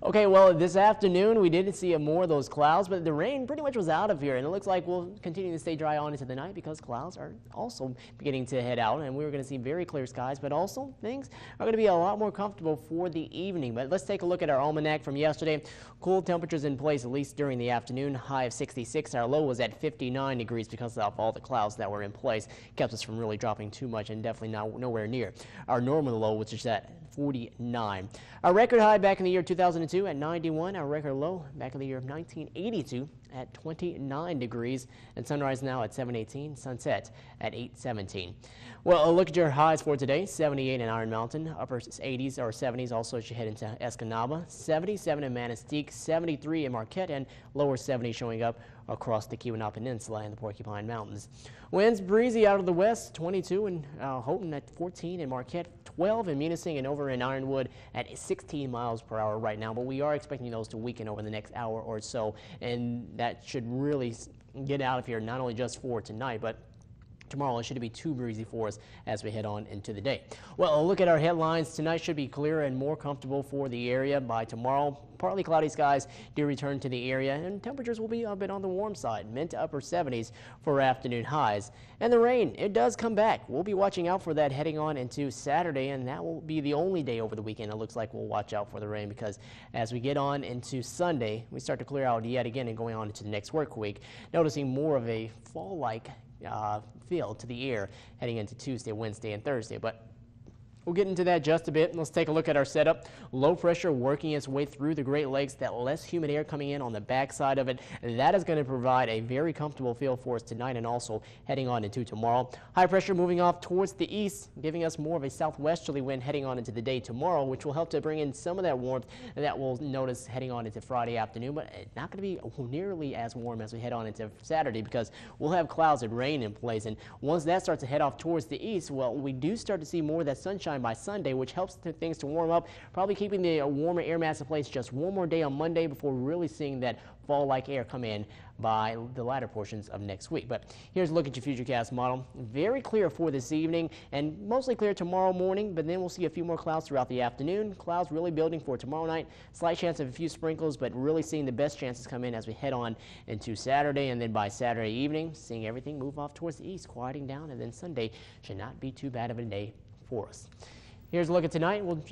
Okay, well, this afternoon we didn't see more of those clouds, but the rain pretty much was out of here, and it looks like we'll continue to stay dry on into the night because clouds are also beginning to head out, and we're going to see very clear skies, but also things are going to be a lot more comfortable for the evening. But let's take a look at our almanac from yesterday. Cool temperatures in place at least during the afternoon. High of 66. Our low was at 59 degrees because of all the clouds that were in place. Kept us from really dropping too much and definitely not nowhere near our normal low, which is at 49. Our record high back in the year 2002 at 91. Our record low back in the year of 1982 at 29 degrees. And sunrise now at 718. Sunset at 817. Well, a look at your highs for today. 78 in Iron Mountain. Upper 80s or 70s also as you head into Escanaba. 77 in Manistique. 73 in Marquette. And lower 70 showing up across the Keweenaw Peninsula and the Porcupine Mountains. Winds breezy out of the west. 22 in uh, Houghton at 14 in Marquette. 12 in Munising and over in Ironwood at 16 miles per hour right now, but we are expecting those to weaken over the next hour or so, and that should really get out of here not only just for tonight, but Tomorrow it should be too breezy for us as we head on into the day. Well, a look at our headlines. Tonight should be clearer and more comfortable for the area. By tomorrow, partly cloudy skies do return to the area and temperatures will be a bit on the warm side, mid to upper 70s for afternoon highs. And the rain, it does come back. We'll be watching out for that heading on into Saturday and that will be the only day over the weekend it looks like we'll watch out for the rain because as we get on into Sunday, we start to clear out yet again and going on into the next work week, noticing more of a fall-like uh, feel to the ear heading into Tuesday, Wednesday, and Thursday. But We'll get into that just a bit. Let's take a look at our setup. Low pressure working its way through the Great Lakes, that less humid air coming in on the backside of it. That is going to provide a very comfortable feel for us tonight and also heading on into tomorrow. High pressure moving off towards the east, giving us more of a southwesterly wind heading on into the day tomorrow, which will help to bring in some of that warmth that we'll notice heading on into Friday afternoon, but eh, not going to be nearly as warm as we head on into Saturday because we'll have clouds and rain in place. And once that starts to head off towards the east, well, we do start to see more of that sunshine by Sunday, which helps things to warm up. Probably keeping the uh, warmer air mass in place just one more day on Monday before really seeing that fall-like air come in by the latter portions of next week. But here's a look at your Futurecast model. Very clear for this evening and mostly clear tomorrow morning, but then we'll see a few more clouds throughout the afternoon. Clouds really building for tomorrow night. Slight chance of a few sprinkles, but really seeing the best chances come in as we head on into Saturday. And then by Saturday evening, seeing everything move off towards the east, quieting down. And then Sunday should not be too bad of a day for us. Here's a look at tonight. We'll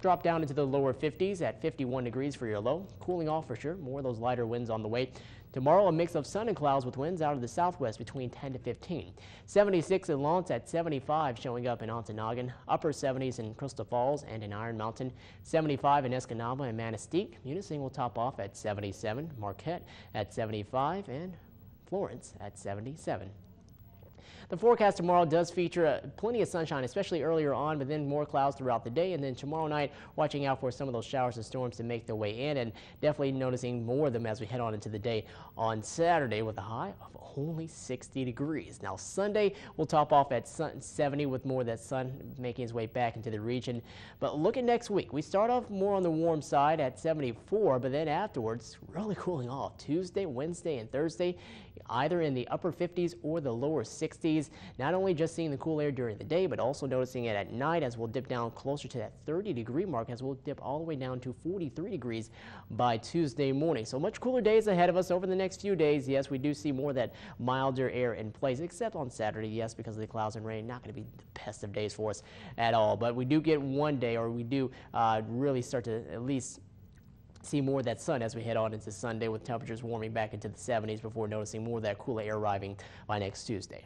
drop down into the lower 50s at 51 degrees for your low. Cooling off for sure. More of those lighter winds on the way. Tomorrow, a mix of sun and clouds with winds out of the southwest between 10 to 15. 76 in L'Anse at 75 showing up in Ontonagon. Upper 70s in Crystal Falls and in Iron Mountain. 75 in Escanaba and Manistique. Munising will top off at 77. Marquette at 75 and Florence at 77. The forecast tomorrow does feature uh, plenty of sunshine, especially earlier on, but then more clouds throughout the day. And then tomorrow night, watching out for some of those showers and storms to make their way in and definitely noticing more of them as we head on into the day on Saturday with a high of only 60 degrees. Now, Sunday will top off at 70 with more of that sun making its way back into the region. But look at next week. We start off more on the warm side at 74, but then afterwards, really cooling off. Tuesday, Wednesday, and Thursday, either in the upper 50s or the lower 60s. Not only just seeing the cool air during the day, but also noticing it at night as we'll dip down closer to that 30 degree mark as we'll dip all the way down to 43 degrees by Tuesday morning. So much cooler days ahead of us over the next few days. Yes, we do see more that milder air in place, except on Saturday, yes, because of the clouds and rain. Not going to be the best of days for us at all. But we do get one day, or we do uh, really start to at least see more of that sun as we head on into Sunday with temperatures warming back into the 70s before noticing more of that cooler air arriving by next Tuesday.